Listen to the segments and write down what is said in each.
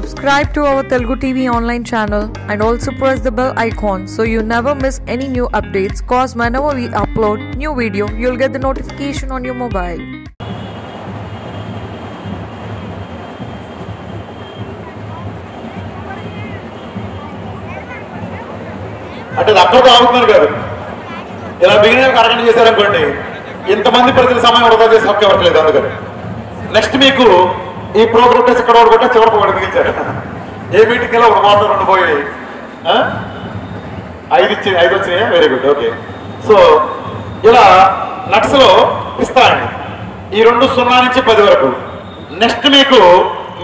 Subscribe to our Telugu TV online channel and also press the bell icon so you never miss any new updates cause whenever we upload new video you'll get the notification on your mobile. అంటే అది అక్కడితో కాదు ఇలా బిగిన అరగంట చేశారనుకోండి ఇంతమంది ప్రజల సమయం వృధా చేసి హక్కు ఎవరికి అందుకని నెక్స్ట్ మీకు ఈ ప్రోగ్రామ్ టెస్ట్ ఇక్కడ ఒకటి కొట్టా చివరికి ఒకటి ఏ మీటింగ్ ఇలా ఒక మాట రెండు పోయి ఐదు ఇచ్చి ఐదు వచ్చినాయా? వెరీ గుడ్ ఓకే సో ఇలా నట్స్లో ఇస్తానండి ఈ రెండు సున్నా నుంచి పది వరకు. నెక్స్ట్ మీకు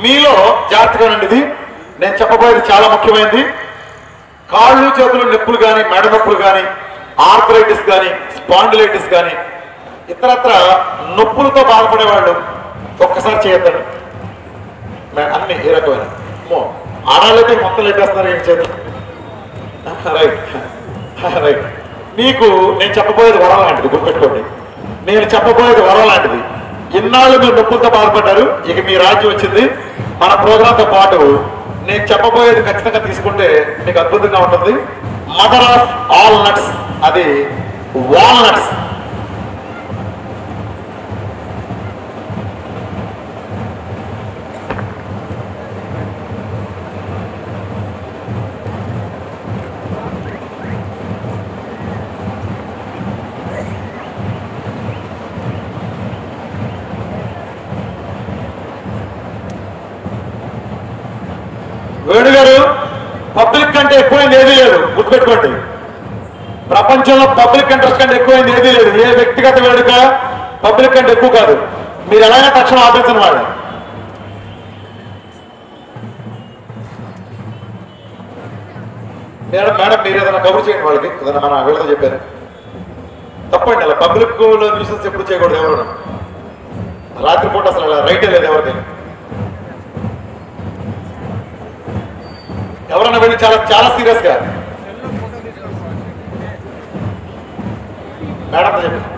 మీలో జాగ్రత్తగా ఉండేది ఇది నేను చెప్పబోయేది చాలా ముఖ్యమైనది. కాళ్ళు చేతులు నొప్పులు కానీ మెడ నొప్పులు కానీ ఆర్థరైటిస్ కానీ స్పాండిలైటిస్ కానీ ఇతరత్ర నొప్పులతో బాధపడేవాళ్ళు ఒక్కసారి చేయొద్దండి. అన్ని ఏ రకమైన అమ్మో, ఆడాలైతే మొత్తం లేపేస్తున్నారు ఏం చేత రైట్. రైట్. నీకు నేను చెప్పబోయేది వరం లాంటిది గుర్తుపెట్టుకోండి. నేను చెప్పబోయేది వరం లాంటిది. ఇన్నాళ్ళు మీరు నొప్పులతో బాధపడ్డారు ఇక మీ రాజ్యం వచ్చింది. మన ప్రోగ్రాంతో పాటు నేను చెప్పబోయేది ఖచ్చితంగా తీసుకుంటే మీకు అద్భుతంగా ఉంటుంది. మదర్ ఆఫ్ ఆల్ నట్స్ అది వాల్నట్స్ నట్స్ కంటే ఎక్కువైంది ఏదీ లేదు. గుర్తుపెట్టుకోండి. ప్రపంచంలో పబ్లిక్ ఇంట్రెస్ట్ కంటే ఎక్కువైంది ఏదీ లేదు. ఏ వ్యక్తిగత వేడుక పబ్లిక్ కంటే ఎక్కువ కాదు. మీరు ఎలాగైనా తక్షణం ఆపించిన వాడు మేడం మేడం మీరు ఏదైనా కబుర్ చేయండి వాళ్ళకి. ఏదైనా మన వీళ్ళతో చెప్పారు. తప్పండి అలా పబ్లిక్లో న్యూసెన్స్ ఎప్పుడు చేయకూడదు ఎవరు? రాత్రిపూట అసలు అలా రైటే లేదు ఎవరికైనా ఎవరన్నా వెళ్ళి చాలా చాలా సీరియస్గా. మేడం చెప్పి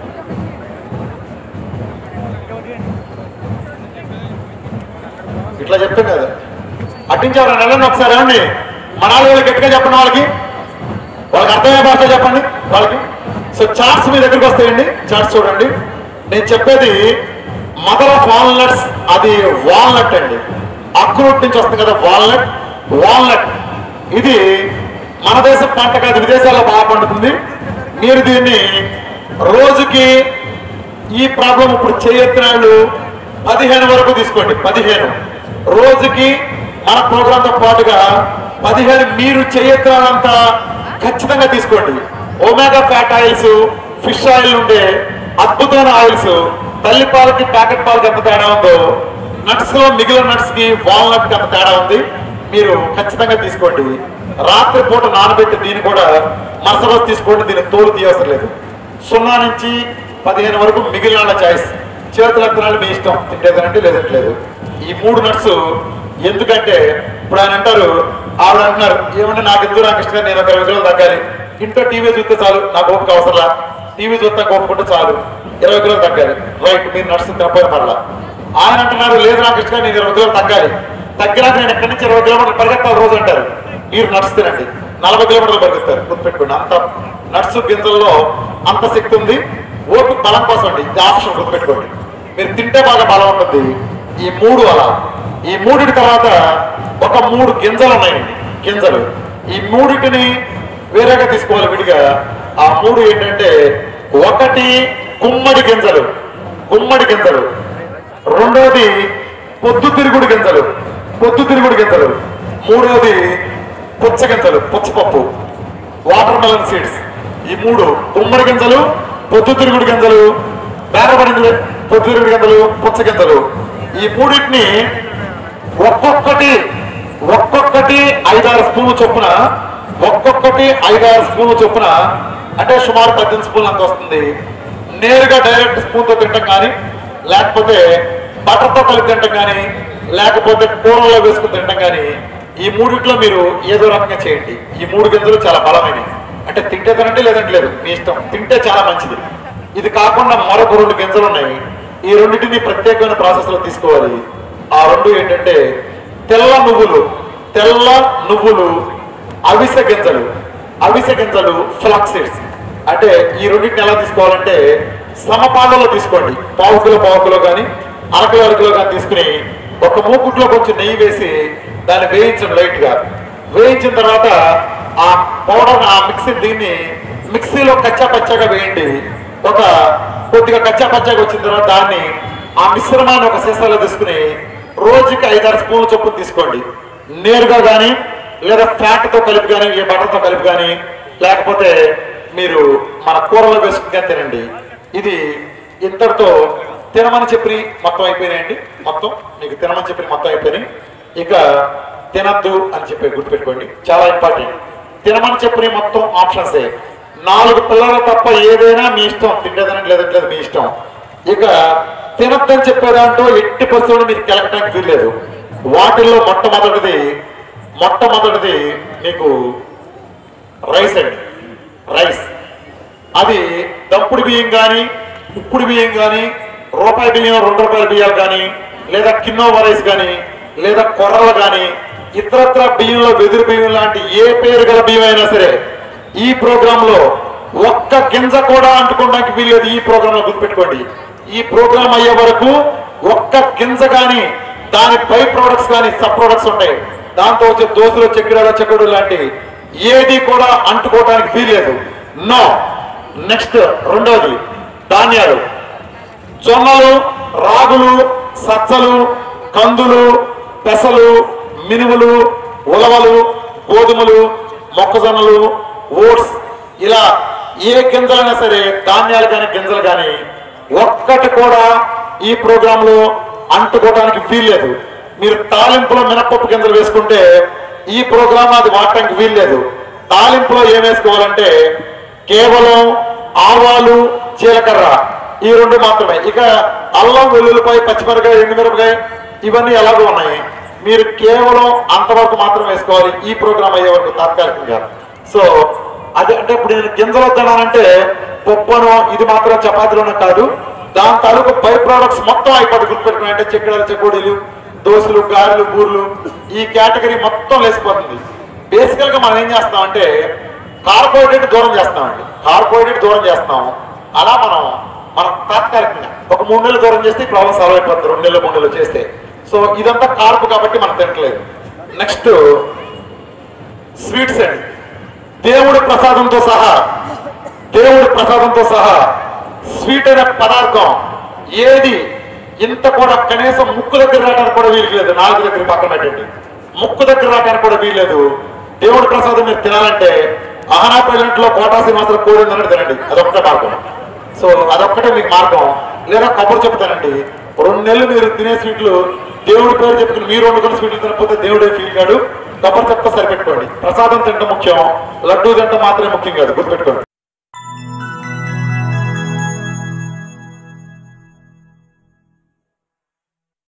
ఇట్లా చెప్తాను కదా. అట్టించి ఎవరైనా ఒకసారి ఏమండి? మన వాళ్ళు గట్టిగా చెప్పండి వాళ్ళకి. వాళ్ళకి అర్థమయ్యే భాష చెప్పండి వాళ్ళకి. సో చార్ట్స్ మీ దగ్గరికి వస్తాయండి. చార్ట్స్ చూడండి. నేను చెప్పేది మదర్ ఆఫ్ వాల్నట్స్ అది వాల్నట్ అండి. అక్రూట్ నుంచి వస్తుంది కదా వాల్నట్ వాల్నట్ ఇది మన దేశం పంట కాదు విదేశాల్లో బాగా పండుతుంది. మీరు దీన్ని రోజుకి ఈ ప్రాబ్లం ఇప్పుడు చేయెత్తినాళ్ళు పదిహేను వరకు తీసుకోండి పదిహేను. రోజుకి మన ప్రోగ్రాంతో పాటుగా పదిహేను మీరు చేయెత్తినాలంతా ఖచ్చితంగా తీసుకోండి. Omega fat oils fish oil ఉండే అద్భుతమైన ఆయిల్స్ తల్లి పాలకి ప్యాకెట్ పాలకి ఎంత తేడా ఉందో నట్స్లో మిగిలిన నట్స్కి వాల్నట్ ఎంత తేడా ఉంది? మీరు ఖచ్చితంగా తీసుకోండి. రాత్రి పూట నానబెట్టి దీన్ని కూడా మరసరస్ తీసుకోండి దీన్ని తోలు తీయవసరం లేదు. సున్నా నుంచి పదిహేను వరకు మిగిలిన చాయిస్. చేతుల ఎత్తనాలు మీ ఇష్టం. తింటేదనంటే లేదంటే లేదు. ఈ మూడు నట్స్ ఎందుకంటే ఇప్పుడు ఆయన అంటారు ఆవిడ అంటున్నారు ఏమంటే నాకు ఎందుకు నాకు ఇష్టంగా నేను ఒక ఇరవై కిలోలు తగ్గాలి ఇంట్లో టీవీ చూస్తే చాలు నాకు ఓపిక అవసరంలా. టీవీ చూస్తే కోపుకుంటే చాలు ఇరవై కిలోలు తగ్గాలి రైట్ మీరు నడుస్తుంది తినపోయిన పర్లా ఆయన అంటున్నారు లేదు నాకు ఇష్టంగా నేను ఇరవై కిలోలు తగ్గాలి తగ్గినాక నేను ఎక్కడి నుంచి ఇరవై కిలోమీటర్లు పరిగెత్తాలి రోజు అంటారు. మీరు నడుస్తారండి నలభై కిలోమీటర్లు పరిగెత్తారు. గుర్తుపెట్టుకోండి. అంత నడుసు గింజల్లో అంత శక్తి ఉంది. ఓటు బలం కోసం అండి. ఇది ఆప్షన్ గుర్తుపెట్టుకోండి. మీరు తింటే బాగా బలం ఉంటుంది. ఈ మూడు అలా. ఈ మూడిటి తర్వాత ఒక మూడు గింజలు ఉన్నాయండి. గింజలు. ఈ మూడిటిని వేరేగా తీసుకోవాలి విడిగా. ఆ మూడు ఏంటంటే ఒకటి గుమ్మడి గింజలు. గుమ్మడి గింజలు. రెండోది పొద్దుతిరుగుడు గింజలు. పొద్దు తిరుగుడు గింజలు మూడోది పుచ్చ గింజలు పుచ్చపప్పు. వాటర్ మెలన్ సీడ్స్ ఈ మూడు గుమ్మడి గింజలు పొద్దు తిరుగుడు గింజలు బేరబడి పొద్దు తిరుగుడు గింజలు పుచ్చ గింజలు ఈ మూడింటిని ఒక్కొక్కటి ఒక్కొక్కటి ఐదారు స్పూన్లు చొప్పున ఒక్కొక్కటి ఐదారు స్పూన్లు చొప్పున అంటే సుమారు పద్దెనిమిది స్పూన్లు అంత వస్తుంది. నేరుగా డైరెక్ట్ స్పూన్తో తింటాం కానీ లేకపోతే బటర్తో కలిపి తింటాం కానీ లేకపోతే కూరలో వేసుకుని తింటాం కానీ ఈ మూడిట్లో మీరు ఏదో రకంగా చేయండి. ఈ మూడు గింజలు చాలా బలమైనవి. అంటే తింటే తినండి లేదంటే లేదు. మీ ఇష్టం. తింటే చాలా మంచిది. ఇది కాకుండా మరొక రెండు గింజలు ఉన్నాయి. ఈ రెండింటిని ప్రత్యేకమైన ప్రాసెస్లో తీసుకోవాలి. ఆ రెండు ఏంటంటే తెల్ల నువ్వులు తెల్ల నువ్వులు అవిసె గింజలు. అవిసె గింజలు ఫ్లాక్సీడ్స్ అంటే ఈ రెండింటిని ఎలా తీసుకోవాలంటే సమపాలలో తీసుకోండి. పావుకులో పావుకులో కానీ అరకిలో అరకులో కానీ తీసుకుని ఒక మూకుట్లో కొంచెం నెయ్యి వేసి దాన్ని వేయించండి లైట్గా. వేయించిన తర్వాత ఆ పౌడర్ ఆ మిక్సీ దీన్ని మిక్సీలో కచ్చా పచ్చగా వేయండి. ఒక కొద్దిగా కచ్చా పచ్చగా వచ్చిన తర్వాత దాన్ని ఆ మిశ్రమాన్ని ఒక సీసాలో తీసుకుని రోజుకి ఐదారు స్పూన్ల చొప్పున తీసుకోండి. నేరుగా కానీ లేదా ఫ్యాట్తో కలిపి కానీ ఏ బటర్తో కలిపి కానీ లేకపోతే మీరు మన కూరలో వేసుకుంటే తినండి. ఇది ఇంతటితో తినమని చెప్పి మొత్తం అయిపోయినాయండి. మొత్తం మీకు తినమని చెప్పి మొత్తం అయిపోయినాయి. ఇక తినద్దు అని చెప్పి గుర్తుపెట్టుకోండి. చాలా ఇంపార్టెంట్. తినమని చెప్పిన మొత్తం ఆప్షన్సే నాలుగు పిల్లలు తప్ప ఏదైనా మీ ఇష్టం. తిండేదని లేదంటే లేదు మీ ఇష్టం. ఇక తినద్దని చెప్పేదాంట్లో ఎట్టి పరిస్థితులు మీకు కెలకటానికి వీల్లేదు. వాటిల్లో మొట్టమొదటిది మొట్టమొదటిది మీకు రైస్ అండి. రైస్. అది దంపుడు బియ్యం కానీ ఉప్పుడు బియ్యం కానీ రూపాయి బియ్యం రెండు రూపాయల బియ్యాలు కానీ లేదా కిన్నో వరైస్ కానీ లేదా కొర్రలు కానీ ఇతరత్ర బియ్యంలో వెదురు బియ్యం లాంటి ఏ పేరు గల బియ్యం అయినా సరే ఈ ప్రోగ్రామ్లో ఒక్క గింజ కూడా అంటుకోవడానికి వీల్లేదు. ఈ ప్రోగ్రామ్లో గుర్తుపెట్టుకోండి. ఈ ప్రోగ్రామ్ అయ్యే వరకు ఒక్క గింజ కానీ దాని పై ప్రొడక్ట్స్ కానీ సబ్ ప్రొడక్ట్స్ ఉంటాయి. దాంతో వచ్చే దోశలు చెక్కడాలు చెక్కడు లాంటివి ఏది కూడా అంటుకోవడానికి వీల్లేదు. నో. నెక్స్ట్ రెండవది ధాన్యాలు. జొన్నలు రాగులు సజ్జలు కందులు పెసలు మినుములు ఉలవలు గోధుమలు మొక్కజొన్నలు ఓట్స్ ఇలా ఏ గింజలైనా సరే ధాన్యాలు కానీ గింజలు కానీ ఒక్కటి కూడా ఈ ప్రోగ్రామ్లో అంటుకోవడానికి వీల్లేదు మీరు తాలింపులో మినపప్పు గింజలు వేసుకుంటే ఈ ప్రోగ్రామ్ అది వాడటానికి వీల్లేదు తాలింపులో ఏం వేసుకోవాలంటే కేవలం ఆవాలు జీలకర్ర. ఈ రెండు మాత్రమే. ఇక అల్లం వెల్లుల్లిపాయ పచ్చిమిరపకాయ ఎండుమిరపకాయ ఇవన్నీ ఎలాగో ఉన్నాయి. మీరు కేవలం అంతవరకు మాత్రం వేసుకోవాలి. ఈ ప్రోగ్రామ్ అయ్యే వరకు తాత్కాలికంగా. సో అదే అంటే ఇప్పుడు నేను గింజలు వద్దనంటే పప్పును ఇది మాత్రం చపాతీలోనే కాదు. దాని తాలూకు బై ప్రోడక్ట్స్ మొత్తం అయిపోతుంది గుర్తుపెట్టుకుని అంటే చెక్కడలు చెక్కోడీలు దోశలు గారెలు బూర్లు ఈ కేటగిరీ మొత్తం లేసిపోతుంది బేసికల్గా మనం ఏం చేస్తాం అంటే కార్బోహైడ్రేట్ దూరం చేస్తామండి. కార్బోహైడ్రేట్ దూరం చేస్తాం. అలా మనం మనం తాత్కాలికంగా ఒక మూడు నెలలు దూరం చేస్తే ఈ ప్రాబ్లం సాల్వ్ అయిపోతుంది. రెండు నెలలు మూడు నెలలు చేస్తే. సో ఇదంతా కార్పు కాబట్టి మనం తినట్లేదు. నెక్స్ట్ స్వీట్స్ అండి. దేవుడి ప్రసాదంతో సహా దేవుడి ప్రసాదంతో సహా స్వీట్ అనే పదార్థం ఏది? ఇంత కూడా కనీసం ముక్కు దగ్గర రావడానికి కూడా వీలు లేదు. నాలుగు దగ్గర పక్కన పెట్టండి. ముక్కు దగ్గర రావడానికి కూడా వీల్లేదు దేవుడి ప్రసాదం మీరు తినాలంటే అహనా పెళ్ళంట్లో కోటా సింహాసనం కోడి ఉందన్నట్టు తినండి. అదొక్కటే మార్గం. సో అదొక్కటే మీకు మార్గం. లేదా కబురు చెప్తానండి. రెండు నెలలు మీరు తినే స్వీట్లు దేవుడి పేరు చెప్పుకుని మీరు వండుకున్న స్వీట్లు తినకపోతే దేవుడే ఫీల్ కాడు కబురు చెప్తే సరిపెట్టుకోండి. ప్రసాదం తినడం ముఖ్యం లడ్డూ తినడం మాత్రమే ముఖ్యం కాదు గుర్తుపెట్టుకోండి.